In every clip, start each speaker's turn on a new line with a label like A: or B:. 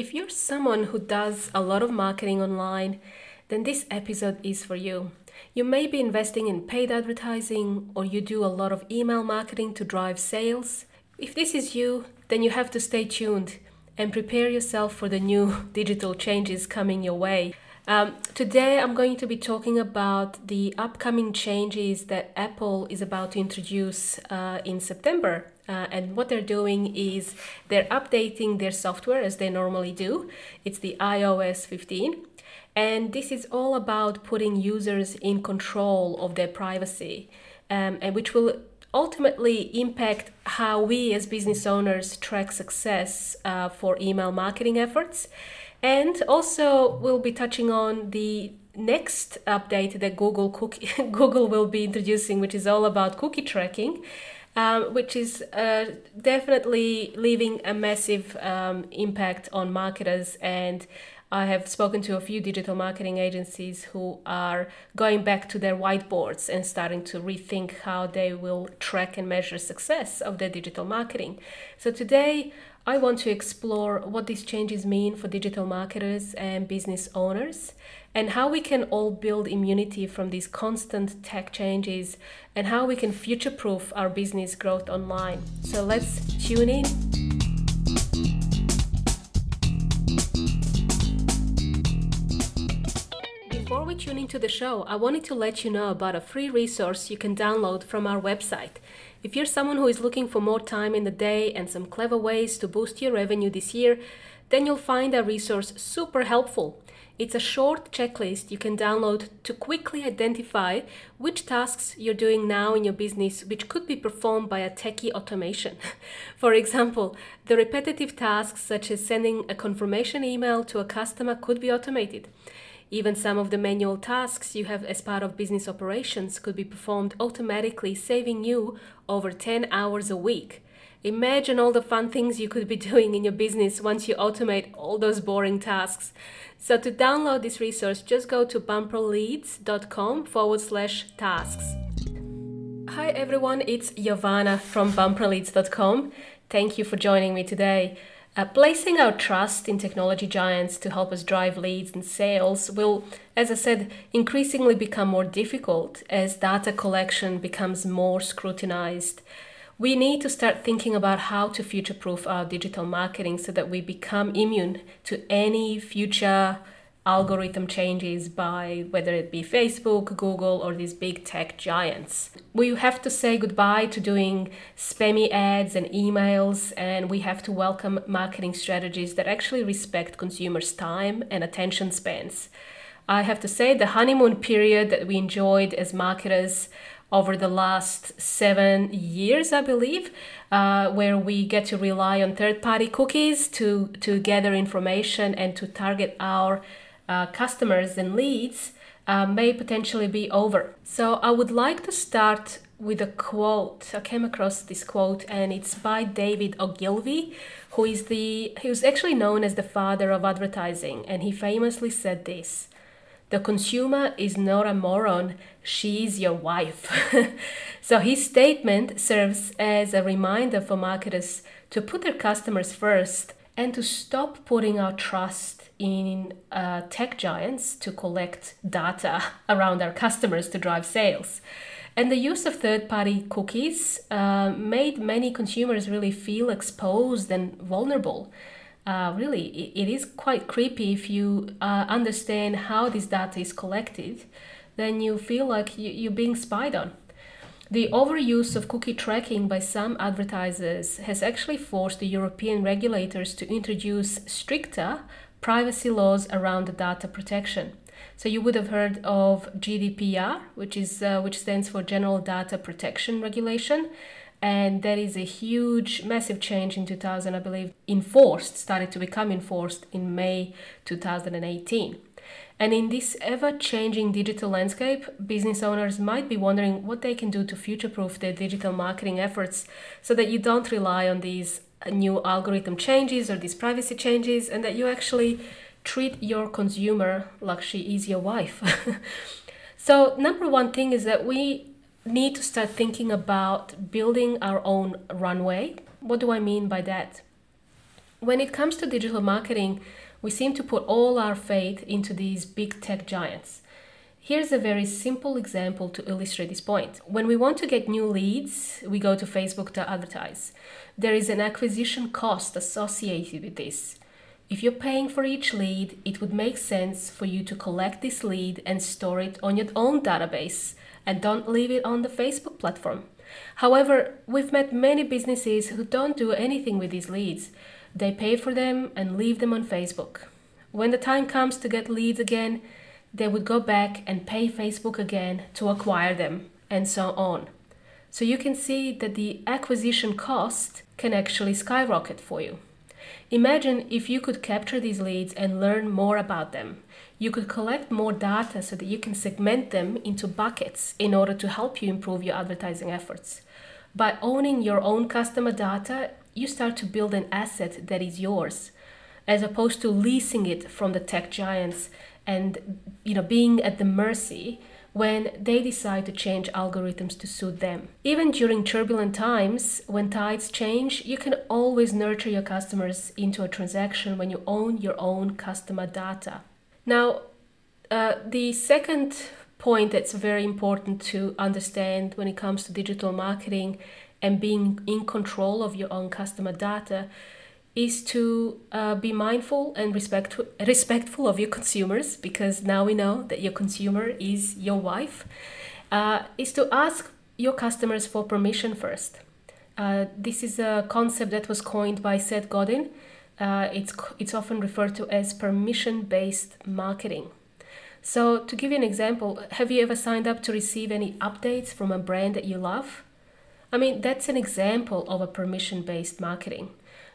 A: If you're someone who does a lot of marketing online, then this episode is for you. You may be investing in paid advertising or you do a lot of email marketing to drive sales. If this is you, then you have to stay tuned and prepare yourself for the new digital changes coming your way. Um, today, I'm going to be talking about the upcoming changes that Apple is about to introduce uh, in September. Uh, and what they're doing is they're updating their software as they normally do. It's the iOS 15. And this is all about putting users in control of their privacy, um, and which will ultimately impact how we as business owners track success uh, for email marketing efforts. And also, we'll be touching on the next update that Google cookie, Google will be introducing, which is all about cookie tracking. Um, which is uh, definitely leaving a massive um, impact on marketers and I have spoken to a few digital marketing agencies who are going back to their whiteboards and starting to rethink how they will track and measure success of their digital marketing. So today, I want to explore what these changes mean for digital marketers and business owners and how we can all build immunity from these constant tech changes and how we can future proof our business growth online. So let's tune in. Before we tune into the show, I wanted to let you know about a free resource you can download from our website. If you're someone who is looking for more time in the day and some clever ways to boost your revenue this year, then you'll find our resource super helpful. It's a short checklist you can download to quickly identify which tasks you're doing now in your business which could be performed by a techie automation. For example, the repetitive tasks such as sending a confirmation email to a customer could be automated. Even some of the manual tasks you have as part of business operations could be performed automatically, saving you over 10 hours a week. Imagine all the fun things you could be doing in your business once you automate all those boring tasks. So, to download this resource, just go to bumperleads.com forward slash tasks. Hi everyone, it's Jovana from bumperleads.com. Thank you for joining me today. Uh, placing our trust in technology giants to help us drive leads and sales will, as I said, increasingly become more difficult as data collection becomes more scrutinized. We need to start thinking about how to future proof our digital marketing so that we become immune to any future algorithm changes by whether it be Facebook, Google, or these big tech giants. We have to say goodbye to doing spammy ads and emails, and we have to welcome marketing strategies that actually respect consumers' time and attention spans. I have to say, the honeymoon period that we enjoyed as marketers over the last seven years, I believe, uh, where we get to rely on third party cookies to, to gather information and to target our uh, customers and leads uh, may potentially be over. So I would like to start with a quote. I came across this quote and it's by David Ogilvy, who is the he was actually known as the father of advertising and he famously said this. The consumer is not a moron, she is your wife. so his statement serves as a reminder for marketers to put their customers first and to stop putting our trust in uh, tech giants to collect data around our customers to drive sales. And the use of third party cookies uh, made many consumers really feel exposed and vulnerable. Uh, really, it, is quite creepy if you uh, understand how this data is collected, then you feel like you, you're being spied on. The overuse of cookie tracking by some advertisers has actually forced the European regulators to introduce stricter privacy laws around data protection. So you would have heard of GDPR, which is uh, which stands for General Data Protection Regulation, and that is a huge, massive change in 2000, I believe, enforced, started to become enforced in May 2018. And in this ever changing digital landscape, business owners might be wondering what they can do to future proof their digital marketing efforts so that you don't rely on these new algorithm changes or these privacy changes and that you actually treat your consumer like she is your wife. so, number one thing is that we need to start thinking about building our own runway. What do I mean by that? When it comes to digital marketing, we seem to put all our faith into these big tech giants. Here's a very simple example to illustrate this point. When we want to get new leads, we go to Facebook to advertise. There is an acquisition cost associated with this. If you're paying for each lead, it would make sense for you to collect this lead and store it on your own database and don't leave it on the Facebook platform. However, we've met many businesses who don't do anything with these leads. They pay for them and leave them on Facebook. When the time comes to get leads again, they would go back and pay Facebook again to acquire them, and so on. So you can see that the acquisition cost can actually skyrocket for you. Imagine if you could capture these leads and learn more about them. You could collect more data so that you can segment them into buckets in order to help you improve your advertising efforts. By owning your own customer data, you start to build an asset that is yours, as opposed to leasing it from the tech giants and you know being at the mercy when they decide to change algorithms to suit them. Even during turbulent times, when tides change, you can always nurture your customers into a transaction when you own your own customer data. Now, uh, the second point that's very important to understand when it comes to digital marketing and being in control of your own customer data is to uh, be mindful and respect, respectful of your consumers because now we know that your consumer is your wife. Uh, is to ask your customers for permission first. Uh, this is a concept that was coined by seth godin. Uh, it's, it's often referred to as permission based marketing. So to give you an example have you ever signed up to receive any updates from a brand that you love? I mean that's an example of a permission based marketing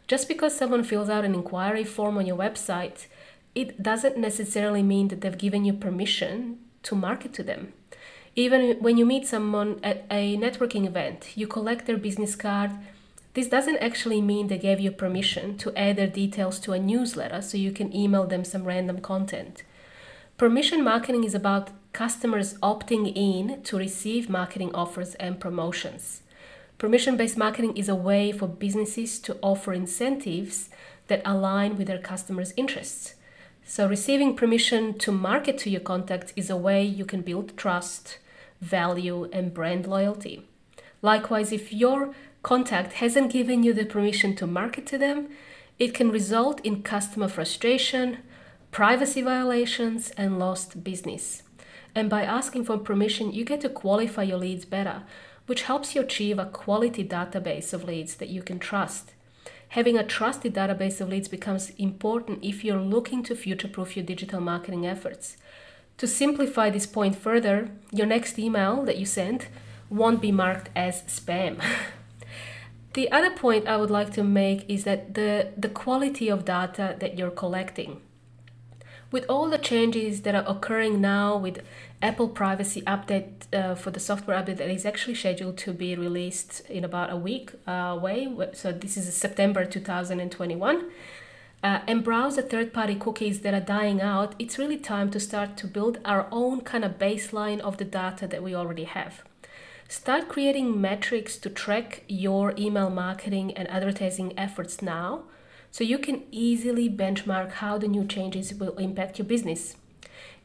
A: just because someone fills out an inquiry form on your website, it doesn't necessarily mean that they've given you permission to market to them. Even when you meet someone at a networking event, you collect their business card. This doesn't actually mean they gave you permission to add their details to a newsletter so you can email them some random content. Permission marketing is about customers opting in to receive marketing offers and promotions. Permission based marketing is a way for businesses to offer incentives that align with their customers' interests. So, receiving permission to market to your contacts is a way you can build trust, value, and brand loyalty. Likewise, if your contact hasn't given you the permission to market to them, it can result in customer frustration, privacy violations, and lost business. And by asking for permission, you get to qualify your leads better, which helps you achieve a quality database of leads that you can trust. Having a trusted database of leads becomes important if you're looking to future proof your digital marketing efforts. To simplify this point further, your next email that you send won't be marked as spam. the other point I would like to make is that the, the quality of data that you're collecting. With all the changes that are occurring now with Apple privacy update uh, for the software update that is actually scheduled to be released in about a week uh, away. So this is September 2021. Uh, and browse the third-party cookies that are dying out. It's really time to start to build our own kind of baseline of the data that we already have. Start creating metrics to track your email marketing and advertising efforts now so you can easily benchmark how the new changes will impact your business.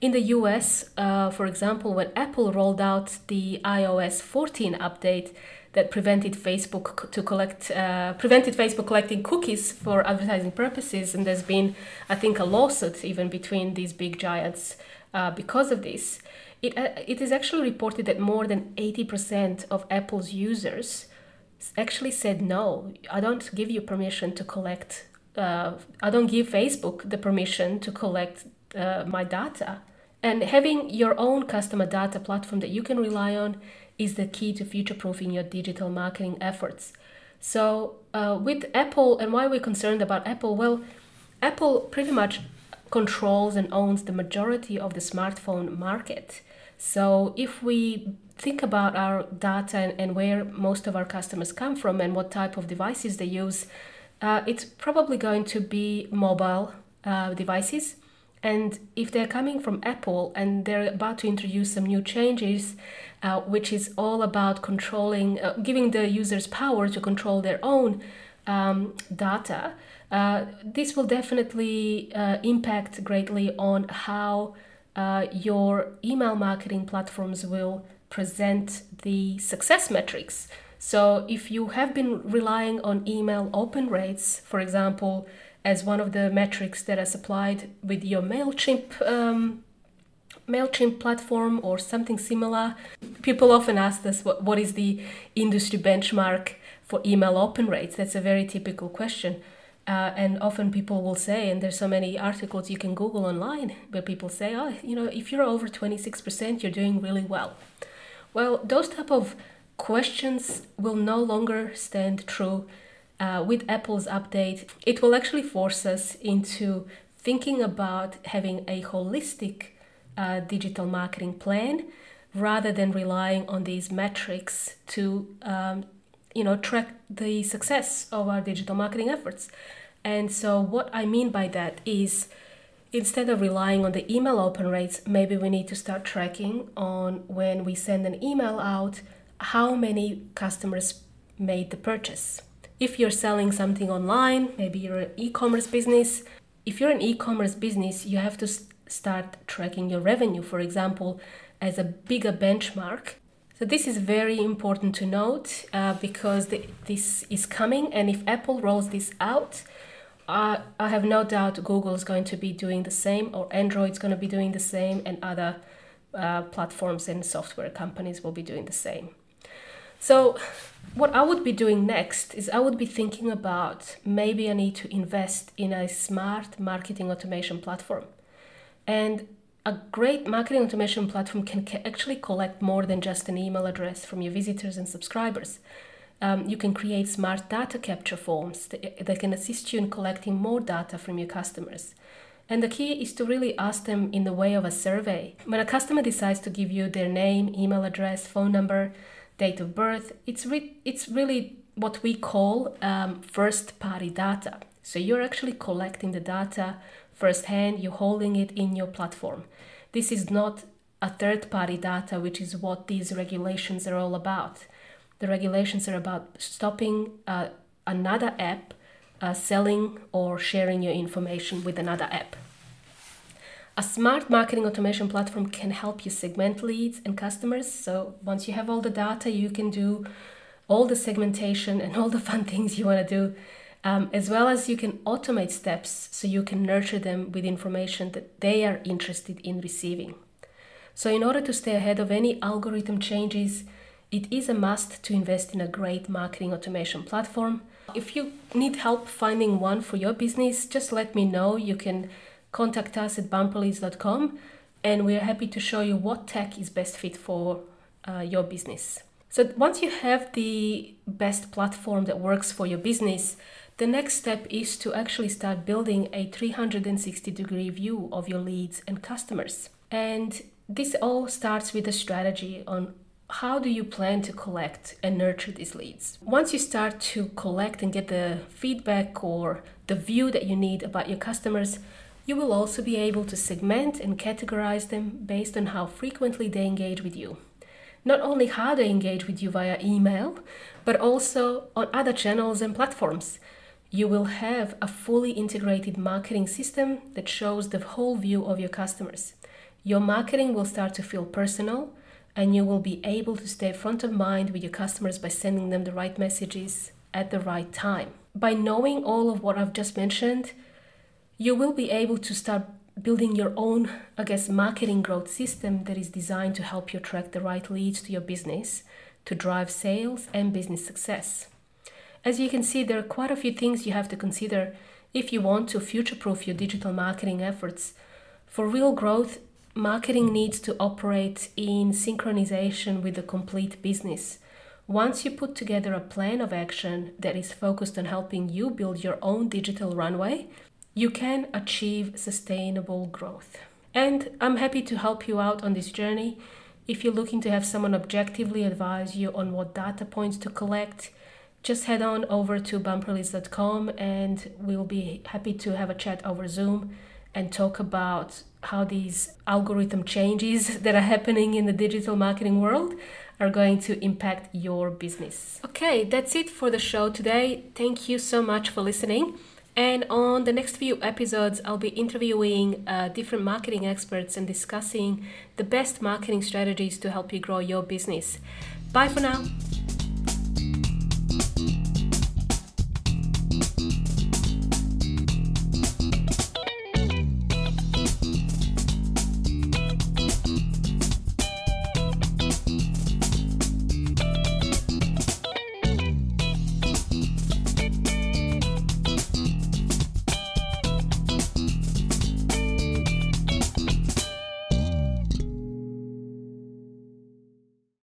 A: In the US, uh, for example, when Apple rolled out the iOS 14 update that prevented Facebook to collect uh, prevented Facebook collecting cookies for advertising purposes, and there's been, I think, a lawsuit even between these big giants uh, because of this. It, uh, it is actually reported that more than 80% of Apple's users actually said no. I don't give you permission to collect. Uh, I don't give Facebook the permission to collect uh, my data. And having your own customer data platform that you can rely on is the key to future proofing your digital marketing efforts. So, uh, with Apple, and why we're concerned about Apple, well, Apple pretty much controls and owns the majority of the smartphone market. So, if we think about our data and, and where most of our customers come from and what type of devices they use, uh, it's probably going to be mobile uh, devices and if they're coming from Apple and they're about to introduce some new changes, uh, which is all about controlling, uh, giving the users power to control their own um, data, uh, this will definitely uh, impact greatly on how your email marketing platforms will present the success metrics. So, if you have been relying on email open rates, for example, as one of the metrics that are supplied with your MailChimp um, MailChimp platform or something similar. People often ask us what, what is the industry benchmark for email open rates? That's a very typical question. Uh, and often people will say, and there's so many articles you can Google online where people say, oh, you know, if you're over 26%, you're doing really well. Well, those type of questions will no longer stand true uh, with Apple's update. It will actually force us into thinking about having a holistic uh, digital marketing plan rather than relying on these metrics to um, you know track the success of our digital marketing efforts and so what i mean by that is instead of relying on the email open rates maybe we need to start tracking on when we send an email out how many customers made the purchase if you're selling something online maybe you're an e-commerce business if you're an e-commerce business you have to start tracking your revenue, for example, as a bigger benchmark. So this is very important to note uh, because the, this is coming, and if Apple rolls this out, uh, I have no doubt Google is going to be doing the same, or Android's going to be doing the same, and other uh, platforms and software companies will be doing the same. So, what I would be doing next is I would be thinking about maybe I need to invest in a smart marketing automation platform. And a great marketing automation platform can actually collect more than just an email address from your visitors and subscribers. Um, you can create smart data capture forms that, that can assist you in collecting more data from your customers. And the key is to really ask them in the way of a survey. When a customer decides to give you their name, email address, phone number, date of birth, it's, re- it's really what we call um, first party data. So you're actually collecting the data firsthand, you're holding it in your platform. This is not a third party data, which is what these regulations are all about. The regulations are about stopping uh, another app uh, selling or sharing your information with another app. A smart marketing automation platform can help you segment leads and customers. So once you have all the data, you can do all the segmentation and all the fun things you want to do um, as well as you can automate steps so you can nurture them with information that they are interested in receiving. So, in order to stay ahead of any algorithm changes, it is a must to invest in a great marketing automation platform. If you need help finding one for your business, just let me know. You can contact us at bumperleads.com and we're happy to show you what tech is best fit for uh, your business. So, once you have the best platform that works for your business, the next step is to actually start building a 360 degree view of your leads and customers. And this all starts with a strategy on how do you plan to collect and nurture these leads? Once you start to collect and get the feedback or the view that you need about your customers, you will also be able to segment and categorize them based on how frequently they engage with you. Not only how they engage with you via email, but also on other channels and platforms you will have a fully integrated marketing system that shows the whole view of your customers. Your marketing will start to feel personal and you will be able to stay front of mind with your customers by sending them the right messages at the right time. By knowing all of what I've just mentioned, you will be able to start building your own, I guess, marketing growth system that is designed to help you attract the right leads to your business to drive sales and business success. As you can see, there are quite a few things you have to consider if you want to future proof your digital marketing efforts. For real growth, marketing needs to operate in synchronization with the complete business. Once you put together a plan of action that is focused on helping you build your own digital runway, you can achieve sustainable growth. And I'm happy to help you out on this journey. If you're looking to have someone objectively advise you on what data points to collect, just head on over to bumperleads.com and we'll be happy to have a chat over Zoom and talk about how these algorithm changes that are happening in the digital marketing world are going to impact your business. Okay, that's it for the show today. Thank you so much for listening. And on the next few episodes, I'll be interviewing uh, different marketing experts and discussing the best marketing strategies to help you grow your business. Bye for now.